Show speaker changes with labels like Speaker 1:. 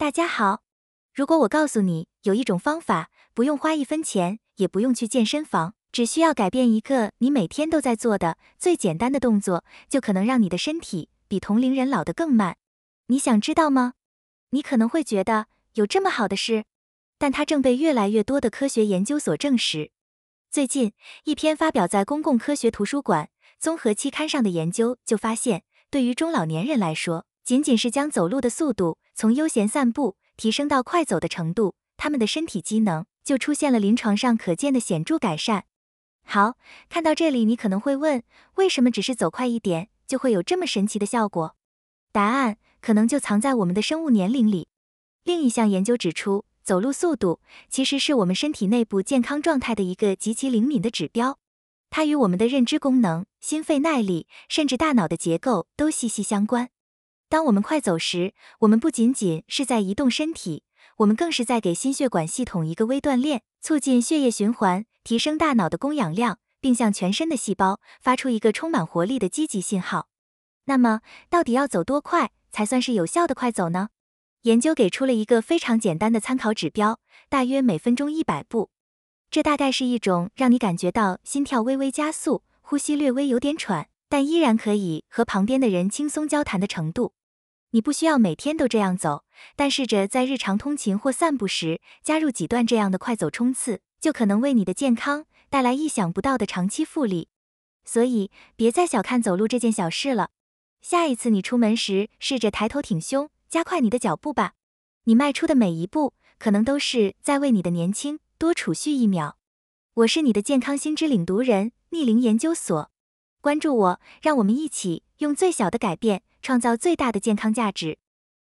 Speaker 1: 大家好，如果我告诉你有一种方法，不用花一分钱，也不用去健身房，只需要改变一个你每天都在做的最简单的动作，就可能让你的身体比同龄人老得更慢，你想知道吗？你可能会觉得有这么好的事，但它正被越来越多的科学研究所证实。最近，一篇发表在公共科学图书馆综合期刊上的研究就发现，对于中老年人来说，仅仅是将走路的速度从悠闲散步提升到快走的程度，他们的身体机能就出现了临床上可见的显著改善。好，看到这里，你可能会问，为什么只是走快一点就会有这么神奇的效果？答案可能就藏在我们的生物年龄里。另一项研究指出，走路速度其实是我们身体内部健康状态的一个极其灵敏的指标，它与我们的认知功能、心肺耐力，甚至大脑的结构都息息相关。当我们快走时，我们不仅仅是在移动身体，我们更是在给心血管系统一个微锻炼，促进血液循环，提升大脑的供氧量，并向全身的细胞发出一个充满活力的积极信号。那么，到底要走多快才算是有效的快走呢？研究给出了一个非常简单的参考指标，大约每分钟一百步。这大概是一种让你感觉到心跳微微加速，呼吸略微有点喘，但依然可以和旁边的人轻松交谈的程度。你不需要每天都这样走，但试着在日常通勤或散步时加入几段这样的快走冲刺，就可能为你的健康带来意想不到的长期复利。所以，别再小看走路这件小事了。下一次你出门时，试着抬头挺胸，加快你的脚步吧。你迈出的每一步，可能都是在为你的年轻多储蓄一秒。我是你的健康心知领读人，逆龄研究所。关注我，让我们一起用最小的改变。创造最大的健康价值。